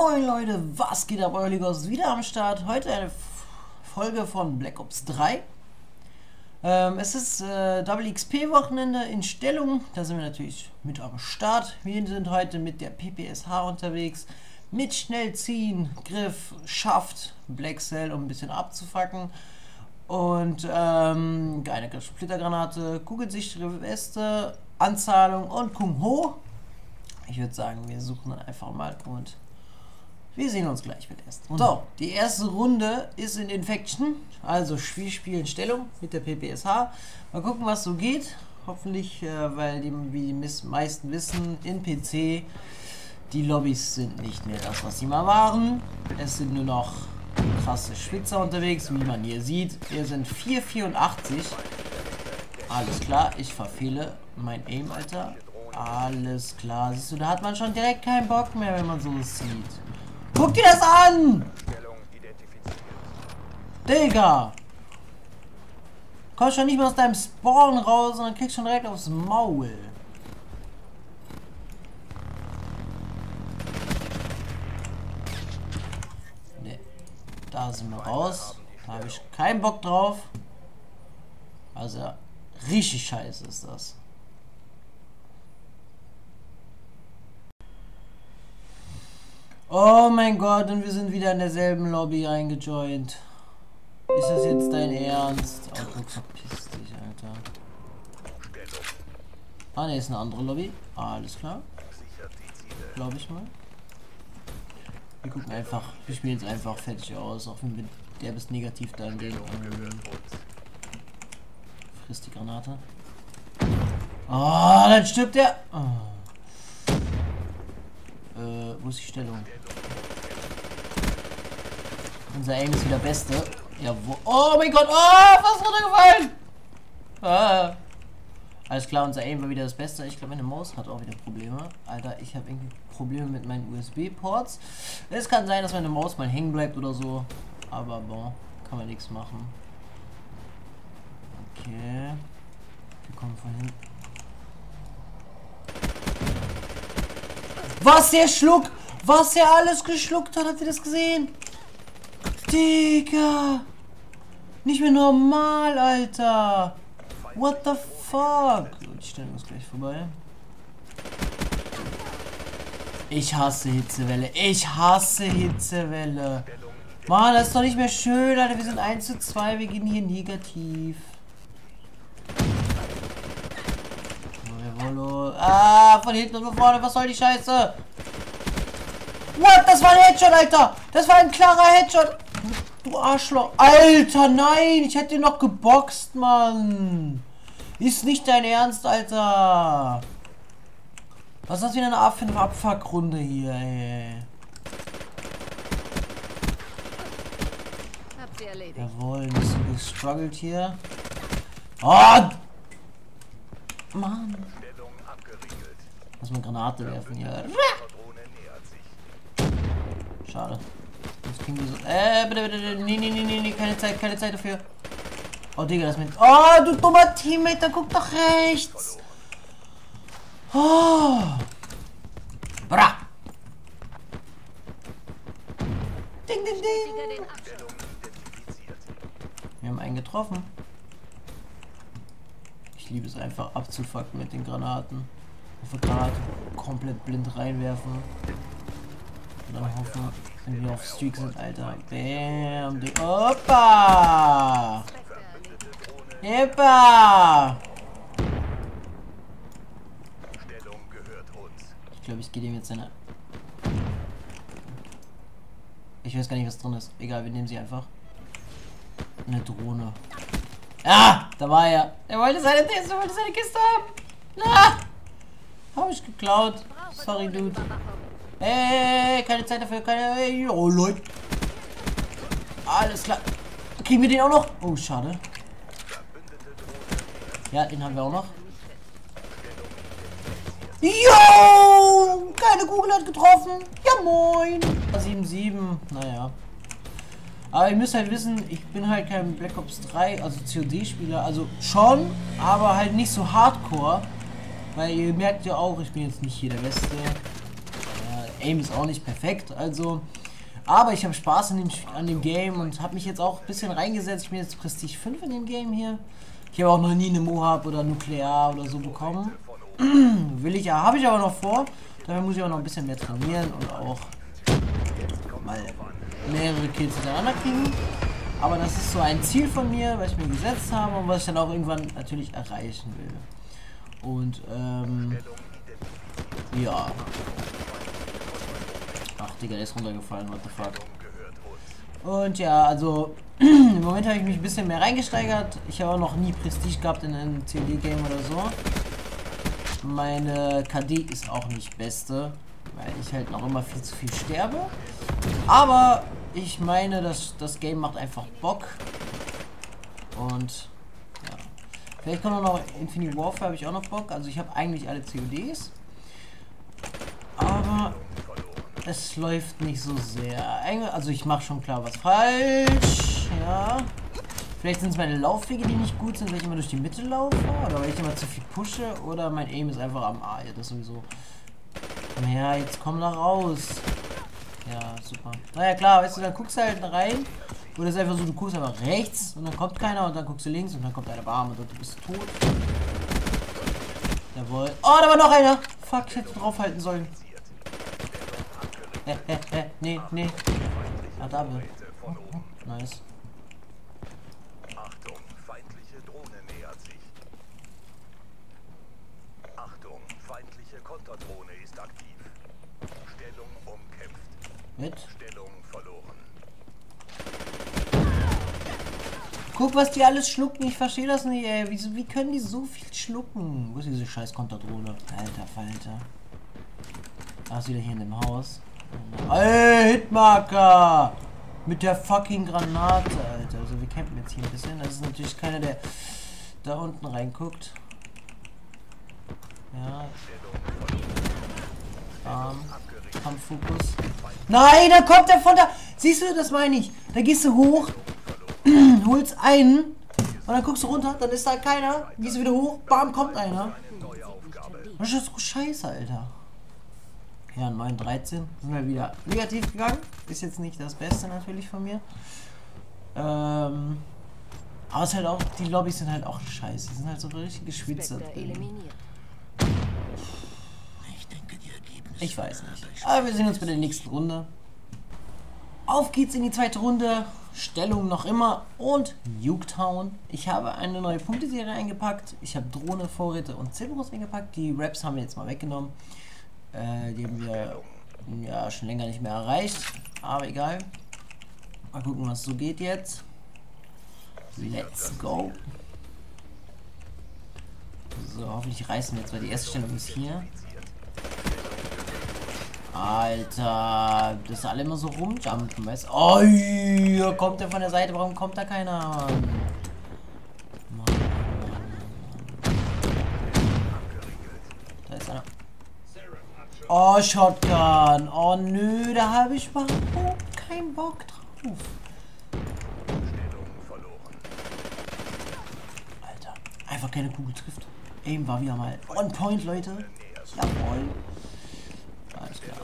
Moin Leute, was geht ab? Euer Ligos wieder am Start. Heute eine Folge von Black Ops 3. Ähm, es ist äh, Double XP Wochenende in Stellung. Da sind wir natürlich mit am Start. Wir sind heute mit der PPSH unterwegs. Mit Schnellziehen, Griff, Schaft, Black Cell, um ein bisschen abzufacken. Und ähm, eine Splittergranate, kugelsichere Weste, Anzahlung und Kung Ho. Ich würde sagen, wir suchen einfach mal und wir sehen uns gleich mit erst. So, die erste Runde ist in Infection, also Spiel Stellung mit der PPSH. Mal gucken, was so geht. Hoffentlich, äh, weil die, wie die meisten wissen, in PC die Lobbys sind nicht mehr das, was sie mal waren. Es sind nur noch krasse Schwitzer unterwegs, wie man hier sieht. Wir sind 484. Alles klar, ich verfehle mein Aim, Alter. Alles klar. Siehst du, da hat man schon direkt keinen Bock mehr, wenn man sowas sieht. Guck dir das an! Digga! Kommst schon nicht mehr aus deinem Spawn raus, sondern kriegst schon direkt aufs Maul. Ne, da sind wir raus. Da habe ich keinen Bock drauf. Also, richtig scheiße ist das. Oh mein Gott, und wir sind wieder in derselben Lobby eingejoint. Ist das jetzt dein Ernst? Oh, verpiss dich, Alter. Ah, ne, ist eine andere Lobby. Ah, alles klar. Glaube ich mal. Wir gucken einfach, wir spielen jetzt einfach fertig aus, auch wenn wir der bis negativ da gegen ähm, frisst die Granate. Oh, dann stirbt er. Oh. Äh, wo ist die Stellung? Unser Aim ist wieder beste. Ja, wo. Oh mein Gott! Oh, fast runtergefallen! Ah. Alles klar, unser Aim war wieder das Beste. Ich glaube, meine Maus hat auch wieder Probleme. Alter, ich habe irgendwie Probleme mit meinen USB-Ports. Es kann sein, dass meine Maus mal hängen bleibt oder so. Aber bon, kann man nichts machen. Okay. Wir kommen von hinten. Was der Schluck, was er alles geschluckt hat, habt ihr das gesehen? Digga. Nicht mehr normal, Alter. What the fuck? Die Stellung ist gleich vorbei. Ich hasse Hitzewelle. Ich hasse Hitzewelle. Mann, das ist doch nicht mehr schön, Alter. Wir sind 1 zu 2. Wir gehen hier negativ. Ah, von hinten und von vorne. Was soll die Scheiße? What? Das war ein Headshot, Alter. Das war ein klarer Headshot. Du Arschloch. Alter, nein. Ich hätte ihn noch geboxt, Mann. Ist nicht dein Ernst, Alter. Was ist das wieder eine Art für eine Abfuckrunde hier, ey? Jawohl, ein bisschen gestruggelt hier. Oh! Mann. Lass mal Granate werfen hier. Schade. Jetzt kriegen wir so. Äh, bitte, bitte. Nee, nee, nee, nee, keine Zeit, keine Zeit dafür. Oh, Digga, das mit. Oh, du dummer Teammate, guck doch rechts. Oh. Bra. Ding, ding, ding. Wir haben einen getroffen. Ich liebe es einfach abzufacken mit den Granaten. Einfach Granate komplett blind reinwerfen. Und dann hoffen, wenn wir auf Streak sind, Alter. Bam. Die Opa! Opa! Ich glaube, ich gehe dem jetzt eine... Ich weiß gar nicht, was drin ist. Egal, wir nehmen sie einfach. Eine Drohne. Ah! Da war er. Er wollte seine, er wollte seine Kiste haben. Ah! Hab ich geklaut. Sorry, Dude. Hey, keine Zeit dafür, keine. Oh, Leute. Alles klar. Kriegen wir den auch noch? Oh, schade. Ja, den haben wir auch noch. Jo! Keine Kugel hat getroffen. Ja, moin. 7-7. Naja. Aber ihr müsst halt wissen, ich bin halt kein Black Ops 3, also COD-Spieler. Also schon, aber halt nicht so hardcore. Weil ihr merkt ja auch, ich bin jetzt nicht hier der Beste. Aim ist auch nicht perfekt, also. Aber ich habe Spaß an dem, an dem Game und habe mich jetzt auch ein bisschen reingesetzt. Ich bin jetzt Prestige 5 in dem Game hier. Ich habe auch noch nie eine Mohab oder Nuklear oder so bekommen. Will ich ja, habe ich aber noch vor. Daher muss ich auch noch ein bisschen mehr trainieren und auch mal mehrere Kills hintereinander kriegen. Aber das ist so ein Ziel von mir, was ich mir gesetzt habe und was ich dann auch irgendwann natürlich erreichen will. Und ähm, ja. Digga, der ist runtergefallen, what the fuck. Und ja, also im Moment habe ich mich ein bisschen mehr reingesteigert. Ich habe noch nie Prestige gehabt in einem COD-Game oder so. Meine KD ist auch nicht beste, weil ich halt noch immer viel zu viel sterbe. Aber ich meine, dass das Game macht einfach Bock. Und ja. Vielleicht kommt noch Infinite Warfare, habe ich auch noch Bock. Also ich habe eigentlich alle CODs. Aber es läuft nicht so sehr. Also ich mache schon klar was falsch. Ja. Vielleicht sind es meine Laufwege, die nicht gut sind, weil ich immer durch die Mitte laufe. Oder weil ich immer zu viel pushe. Oder mein Aim ist einfach am A. Ja, das sowieso. Naja, jetzt komm da raus. Ja, super. Naja, klar, weißt du, dann guckst du halt rein. Oder ist einfach so, du guckst einfach rechts und dann kommt keiner und dann guckst du links und dann kommt einer Barm und du bist tot. Jawohl. Oh, da war noch einer. Fuck, ich hätte draufhalten sollen. Nee, nee. Ah, da. Oh, oh, nice. Achtung, feindliche Drohne nähert sich. Achtung, feindliche Konterdrohne ist aktiv. Stellung umkämpft. Mit? Stellung verloren. Guck, was die alles schlucken. Ich verstehe das nicht, ey. Wieso, wie können die so viel schlucken? Wo ist diese scheiß Konterdrohne? Alter Falter. Ah, ist wieder hier in dem Haus. Ey, Hitmarker! Mit der fucking Granate, Alter. Also wir campen jetzt hier ein bisschen. Das ist natürlich keiner, der da unten reinguckt. Ja. Ähm, Kampffokus. Nein, da kommt der von da. Siehst du, das meine ich. Da gehst du hoch, holst einen und dann guckst du runter, dann ist da keiner. Gehst du wieder hoch, bam, kommt einer. Das ist so scheiße, Alter. Ja, 9, 13. Sind wir wieder negativ gegangen. Ist jetzt nicht das Beste natürlich von mir. Ähm, aber es ist halt auch, die Lobbys sind halt auch scheiße. Die sind halt so richtig geschwitzt. Ich weiß nicht. Aber wir sehen uns bei der nächsten Runde. Auf geht's in die zweite Runde. Stellung noch immer und Nuketown. Ich habe eine neue Punkteserie eingepackt. Ich habe Drohne, Vorräte und Cerberus eingepackt. Die Raps haben wir jetzt mal weggenommen. Äh, die haben wir ja schon länger nicht mehr erreicht. Aber egal. Mal gucken, was so geht jetzt. Let's go. So, hoffentlich reißen wir jetzt, weil die erste Stellung ist hier. Alter, das ist alle immer so rumjumpen, weißt du? Oh, hier kommt der von der Seite, warum kommt da keiner? Oh, Shotgun. Oh, nö, da habe ich überhaupt keinen Bock drauf. Alter, einfach keine Kugel trifft. Aim war wieder mal on point, Leute. Jawohl. Alles klar.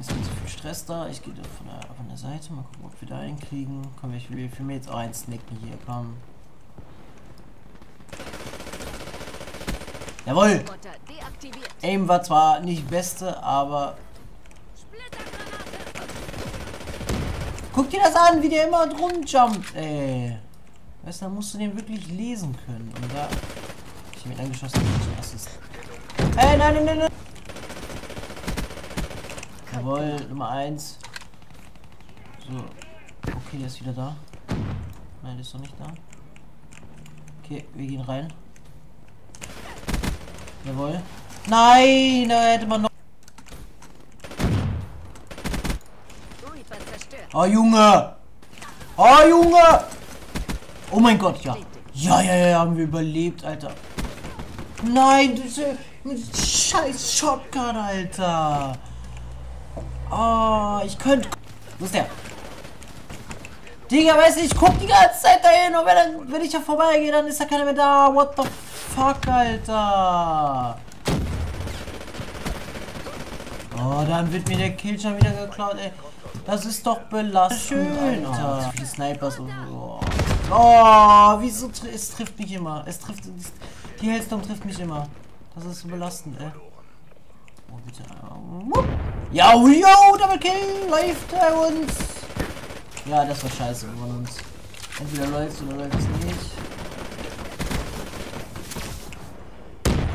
Ist nicht so viel Stress da. Ich gehe da von der, von der Seite. Mal gucken, ob wir da hinkriegen. Komm, ich will für mich jetzt auch einen snacken hier. Komm. Jawohl! Aim war zwar nicht beste, aber... Guck dir das an, wie der immer drum jumpt, ey. Weißt du, da musst du den wirklich lesen können. Und da... Ich hab ihn angeschossen. Hey, nein, nein, nein, nein! Jawohl, Nummer 1. So. Okay, der ist wieder da. Nein, der ist doch nicht da. Okay, wir gehen rein. Jawohl. Nein, da hätte man noch... Oh, Junge! Oh, Junge! Oh mein Gott, ja. Ja, ja, ja, haben wir überlebt, Alter. Nein, diese scheiß Shotgun, Alter. Oh, ich könnte... Wo ist der? Digga, weißt du, ich guck die ganze Zeit dahin und wenn, wenn ich da vorbeigehe, dann ist da keiner mehr da. What the fuck, Alter? Oh, dann wird mir der Kill schon wieder geklaut, ey. Das ist doch belastend, Schön. Alter. Die Snipers und so. Oh, wieso tr es trifft mich immer. Es trifft die Hellstorm trifft mich immer. Das ist so belastend, ey. Oh, bitte. Ja, yo, Double Kill läuft bei uns. Ja, das war scheiße von uns. Entweder läuft oder läuft es nicht.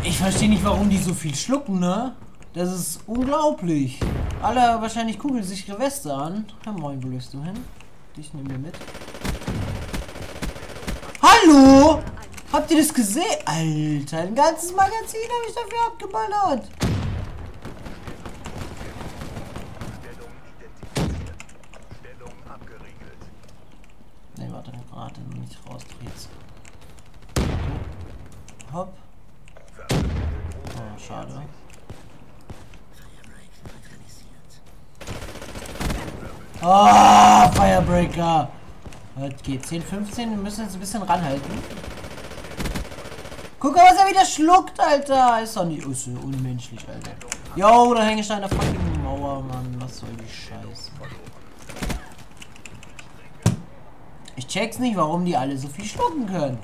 Ich verstehe nicht, warum die so viel schlucken, ne? Das ist unglaublich. Alle wahrscheinlich kugelsichere Weste an. Ja, moin, wo löst du hin? Dich nehmen wir mit. Hallo? Habt ihr das gesehen? Alter, ein ganzes Magazin habe ich dafür abgeballert. Ne, warte, Rate nicht rausdreht. Hopp. Oh, schade. Ah, oh, Firebreaker. Geht? 10, 15? Wir müssen jetzt ein bisschen ranhalten. Guck mal, was er wieder schluckt, Alter. Ist doch nicht ist unmenschlich, Alter. Yo, da hänge ich an der fucking Mauer, Mann. Was soll die Scheiße? Ich check's nicht, warum die alle so viel schlucken können.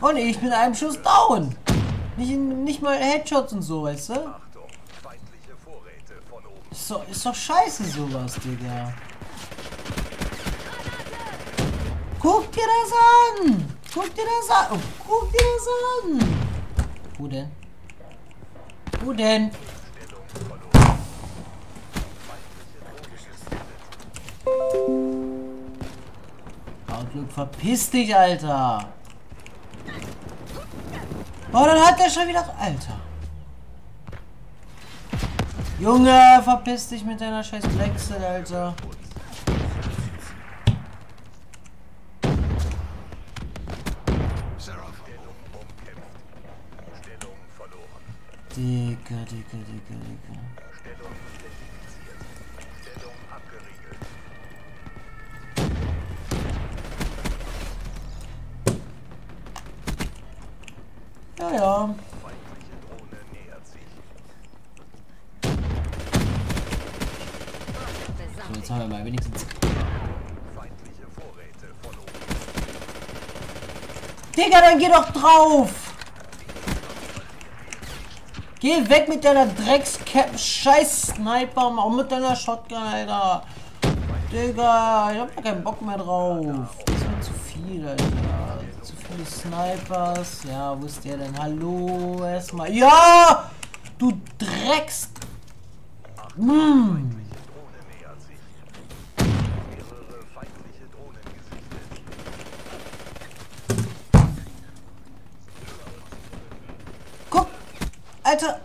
Und ich mit einem Schuss down. Nicht, nicht mal Headshots und so, weißt du? Ist doch, ist doch scheiße sowas, Digga. Guck dir das an! Guck dir das an! Oh, guck dir das an! Wo denn? Wo denn? Outlook, verpiss dich, Alter! Oh, dann hat er schon wieder... Alter. Junge, verpiss dich mit deiner scheiß Blackset, Alter. Digga, Digga, Digga, Digga. Ja, ja. So, jetzt haben wir mal wenigstens. Digga, dann geh doch drauf! Geh weg mit deiner Dreckscap, scheiß Sniper, auch mit deiner Shotgun, Alter. Digga, ich hab da keinen Bock mehr drauf. Das wird zu viel, Alter. Zu viele Snipers. Ja, wo ist der denn? Hallo, erstmal. Ja! Du Drecks... Mmh. Alter!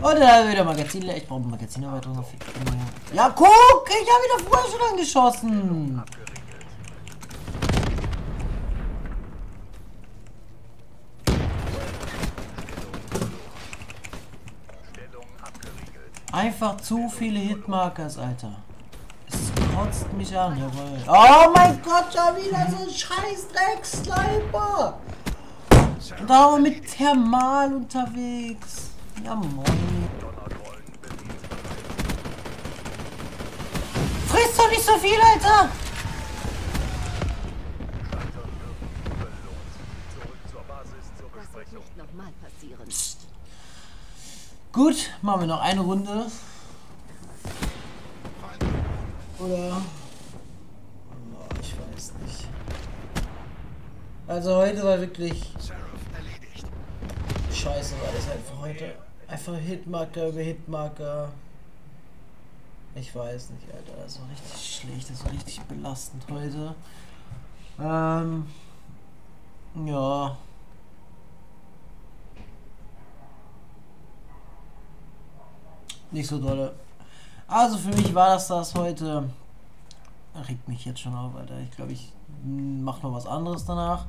Und da wieder Magazin. Ich brauche Magazinerweiterung. Ja, guck! Ich habe wieder vorher schon angeschossen. Einfach zu viele Hitmarkers, Alter. Es kotzt mich an, jawohl. Oh mein Gott, schon wieder so ein scheiß Dreck-Sniper. Und da mit Thermal unterwegs. Ja moin. Frisst doch nicht so viel, Alter! Gut, machen wir noch eine Runde. Oder? Oh, ich weiß nicht. Also heute war wirklich scheiße war das einfach heute. Einfach Hitmarker über Hitmarker. Ich weiß nicht, Alter. Das war richtig schlecht. Das war richtig belastend heute. Ähm. Ja. Nicht so dolle. Also für mich war das das heute. Regt mich jetzt schon auf, Alter. Ich glaube, ich mache noch was anderes danach.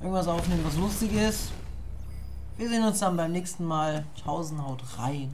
Irgendwas aufnehmen, was lustig ist. Wir sehen uns dann beim nächsten Mal. Tausend haut rein.